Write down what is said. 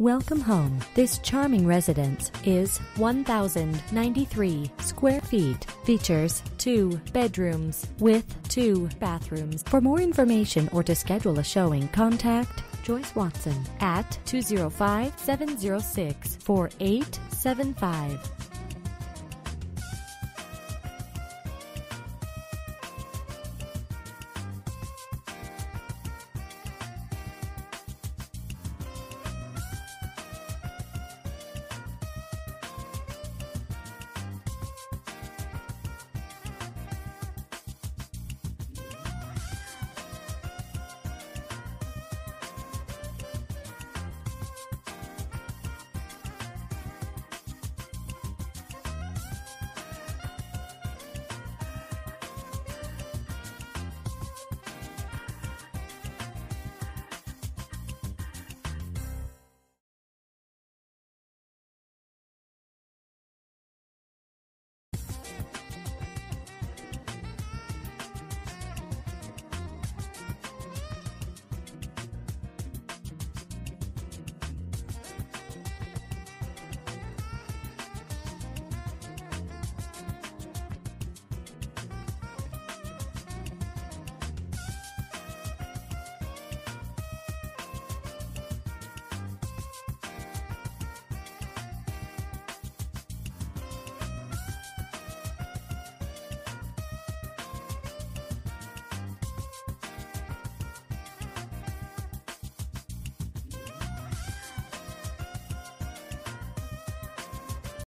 Welcome home. This charming residence is 1,093 square feet. Features two bedrooms with two bathrooms. For more information or to schedule a showing, contact Joyce Watson at 205 706 4875.